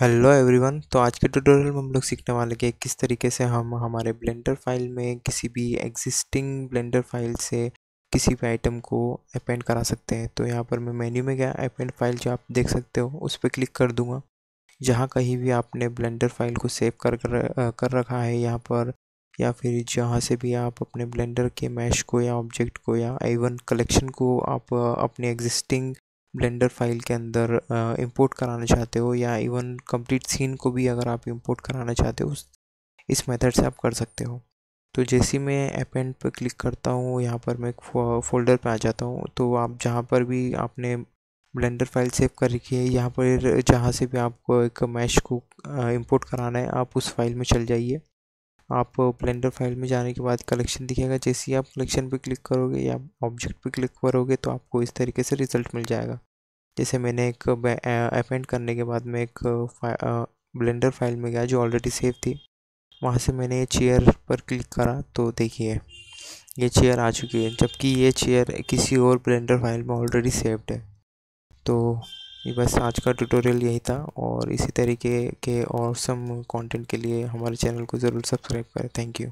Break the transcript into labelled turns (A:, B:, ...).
A: Hello everyone तो आज के ट्यूटोरियल में हम लोग सीखने वाले कि किस तरीके से हम हमारे ब्लेंडर फ़ाइल में किसी भी एग्जिस्टिंग ब्लेंडर फ़ाइल से किसी भी आइटम को अपेंड करा सकते हैं। तो यहाँ पर मैं मेन्यू में गया अपेंड फ़ाइल जो आप देख सकते हो उस पर क्लिक कर दूँगा। जहाँ कहीं भी आपने ब्लेंडर फ़ाइल को सेव कर कर, कर रखा है यहाँ पर या फिर जहाँ से भी आप अपने ब्लेंडर के मैश को या ऑब्जेक्ट को या इवन कलेक्शन को आप अपने एग्जिस्टिंग ब्लेंडर फ़ाइल के अंदर इंपोर्ट कराना चाहते हो या इवन कंप्लीट सीन को भी अगर आप इंपोर्ट कराना चाहते हो इस मेथड से आप कर सकते हो। तो जैसे मैं अपेंड पर क्लिक करता हूँ, यहाँ पर मैं फोल्डर पे आ जाता हूँ तो आप जहाँ पर भी आपने ब्लेंडर फ़ाइल सेव कर रखी है, यहाँ पर जहाँ से भी आपको एक मैश को इंपोर्ट कराना है, आप उस फ़ाइल में चल जाइए। आप ब्लेंडर फ़ाइल में जाने के बाद कलेक्शन दिखेगा, जैसे ही आप कलेक्शन पे क्लिक करोगे या ऑब्जेक्ट पे क्लिक करोगे तो आपको इस तरीके से रिज़ल्ट मिल जाएगा। जैसे मैंने एक अपेंड करने के बाद में एक ब्लेंडर फ़ाइल में गया जो ऑलरेडी सेव थी। वहाँ से मैंने ये चेयर पर क्लिक करा तो देखिए, ये चेयर आ चुकी है, जबकि ये चेयर किसी और ब्लेंडर फ़ाइल में ऑलरेडी सेव्ड है। तो ये बस आज का ट्यूटोरियल यही था और इसी तरीके के और सम कंटेंट के लिए हमारे चैनल को ज़रूर सब्सक्राइब करें। Thank you